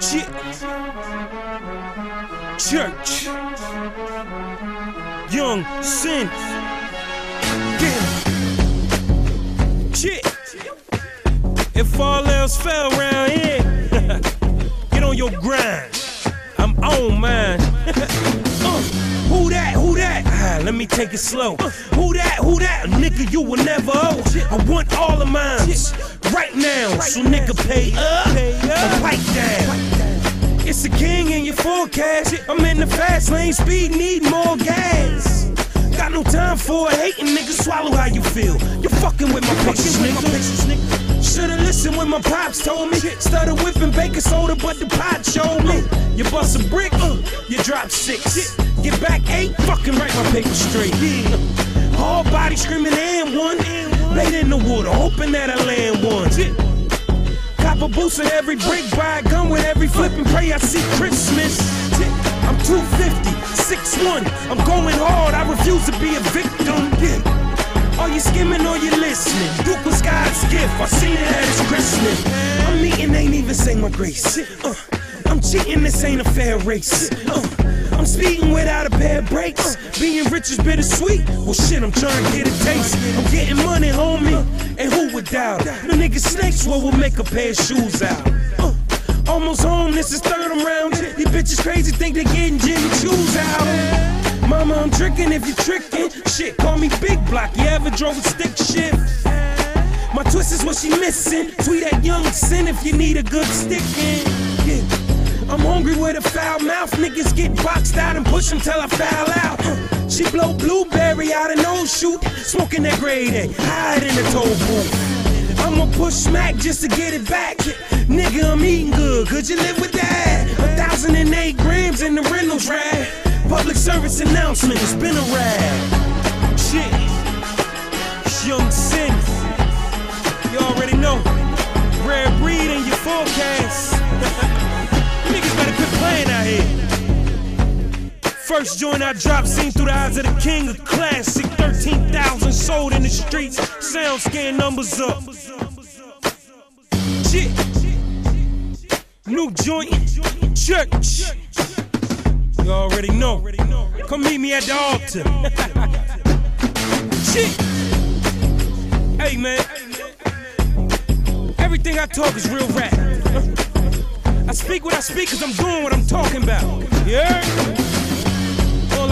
Shit. Church. Young Sinn. If all else fell around here, get on your grind. I'm on mine. Ah, let me take it slow. Who that? Who that? Nigga, you will never owe. I want all of mine right now. So nigga pay up or pipe down. It's a king in your forecast. I'm in the fast lane, speed, need more gas. Got no time for hating nigga, swallow how you feel. You're fucking with my pictures, nigga. Should've listened when my pops told me. Started whipping baking soda, but the pot showed me. You bust a brick, uh, you drop six. Get back eight, fucking write my paper straight. All body screaming and one. Laid in the water, hoping that I land one. Cop a boost at every brick, buy a gun with every flip and pray I see Christmas. I'm 250, 6'1, I'm going hard, I refuse to be a victim. I seen it at his christening. I'm eating, ain't even say my grace. Uh, I'm cheating, this ain't a fair race. Uh, I'm speeding without a pair of brakes. Being rich is bittersweet. Well, shit, I'm trying to get a taste. I'm getting money, homie. And who would doubt? The nigga snakes, what will make a pair of shoes out? Uh, almost home, this is third round. These bitches crazy, think they getting Jimmy Choos out. Mama, I'm drinking if you tricking. Shit, call me Big Block. You ever drove a stick shift? My twist is what she missing. Tweet at Young Sinn if you need a good stick in. Yeah. I'm hungry with a foul mouth. Niggas get boxed out and push them till I foul out. She blow blueberry out of no shoot. Smoking that grade A. Hide in the toll booth. I'ma push smack just to get it back. Nigga, I'm eating good. Could you live with that? A thousand and eight grams in the rental drag. Public service announcement. It's been a rag. Shit. Young Sinn. First joint I dropped, seen through the eyes of the king, a classic. 13,000 sold in the streets. SoundScan numbers up. New joint, church. You already know. Come meet me at the altar. Shit. Hey man. Everything I talk is real rap. I speak what I speak cause I'm doing what I'm talking about. Yeah?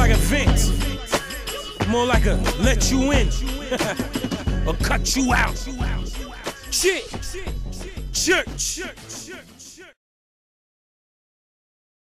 More like a vent. More like a let you in. or cut you out. Shit. Church.